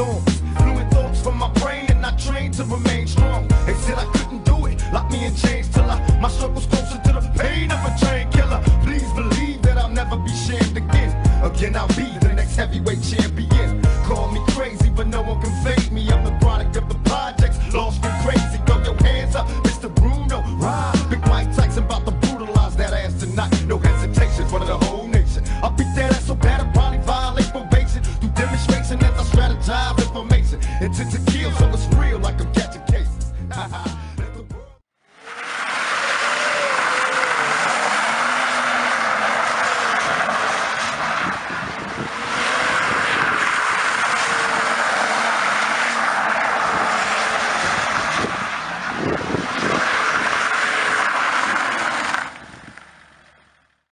storms. Fluid thoughts from my brain, and I trained to remain strong. They said I couldn't do it, Lock me in chains till I, my circle's closer to the pain of a train killer. Please believe that I'll never be shamed again. Again, I'll be the next heavyweight champion. drive information. Intent to kill, so it's